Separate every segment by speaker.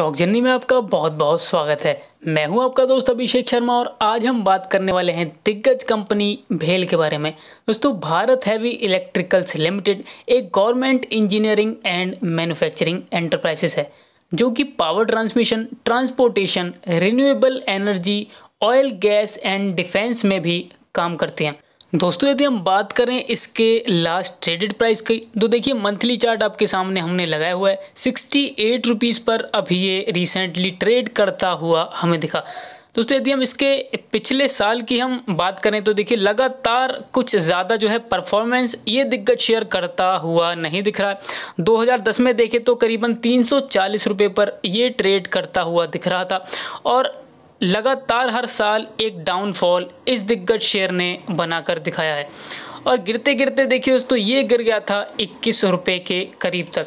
Speaker 1: Stock journey में आपका बहुत बहुत स्वागत है। मैं हूँ आपका दोस्त अभिषेक शर्मा और आज हम बात करने वाले हैं दिग्गज कंपनी भेल के बारे में। दोस्तों, भारत हैवी इलेक्ट्रिकल्स लिमिटेड एक government engineering and manufacturing enterprises है, जो कि power transmission, transportation, renewable energy, oil, gas and defence में भी काम करते हैं। दोस्तों, यदि हम बात करें इसके लास्ट ट्रेडेड प्राइस की तो देखिए मंथली चार्ट आपके सामने हमने लगाया हुआ है। सिक्सटी एट रुपीज़ पर अभी ये रिसेंटली ट्रेड करता हुआ हमें दिखा। दोस्तों, यदि हम इसके पिछले साल की हम बात करें तो देखिए लगातार कुछ ज़्यादा जो है परफॉर्मेंस ये दिग्गज शेयर करता हुआ नहीं दिख रहा। 2010 में देखें तो करीबन तीन सौ पर ये ट्रेड करता हुआ दिख रहा था। और लगातार हर साल एक डाउनफॉल इस दिग्गज शेयर ने बनाकर दिखाया है। और गिरते गिरते देखिए दोस्तों, ये गिर गया था इक्कीस रुपये के करीब तक।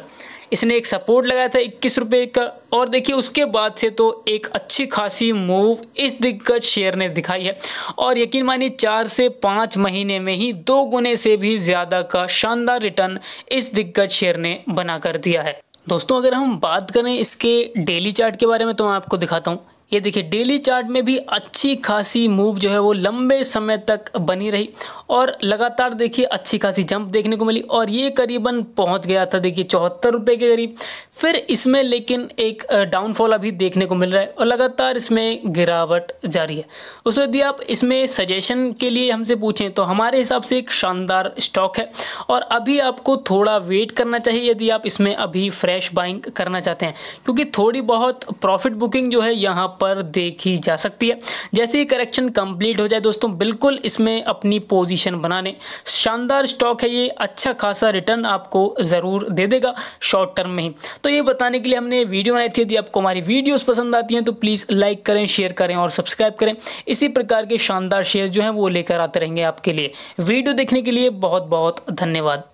Speaker 1: इसने एक सपोर्ट लगाया था इक्कीस रुपये का। और देखिए, उसके बाद से तो एक अच्छी खासी मूव इस दिग्गज शेयर ने दिखाई है। और यकीन मानिए, चार से पाँच महीने में ही दो गुने से भी ज़्यादा का शानदार रिटर्न इस दिग्गज शेयर ने बना कर दिया है। दोस्तों, अगर हम बात करें इसके डेली चार्ट के बारे में तो मैं आपको दिखाता हूँ। ये देखिए डेली चार्ट में भी अच्छी खासी मूव जो है वो लंबे समय तक बनी रही और लगातार देखिए, अच्छी खासी जंप देखने को मिली और ये करीबन पहुँच गया था, देखिए, चौहत्तर रुपये के करीब। फिर इसमें लेकिन एक डाउनफॉल अभी देखने को मिल रहा है और लगातार इसमें गिरावट जारी है। उसमें यदि आप इसमें सजेशन के लिए हमसे पूछें तो हमारे हिसाब से एक शानदार स्टॉक है और अभी आपको थोड़ा वेट करना चाहिए यदि आप इसमें अभी फ्रेश बाइंग करना चाहते हैं, क्योंकि थोड़ी बहुत प्रॉफिट बुकिंग जो है यहाँ पर देखी जा सकती है। जैसे ही करेक्शन कंप्लीट हो जाए दोस्तों, बिल्कुल इसमें अपनी पोजीशन बनाने शानदार स्टॉक है ये अच्छा खासा रिटर्न आपको ज़रूर दे देगा शॉर्ट टर्म में ही। तो ये बताने के लिए हमने वीडियो बनाई थी। यदि आपको हमारी वीडियोस पसंद आती हैं तो प्लीज़ लाइक करें शेयर करें और सब्सक्राइब करें। इसी प्रकार के शानदार शेयर जो हैं, वो लेकर आते रहेंगे आपके लिए। वीडियो देखने के लिए बहुत बहुत धन्यवाद।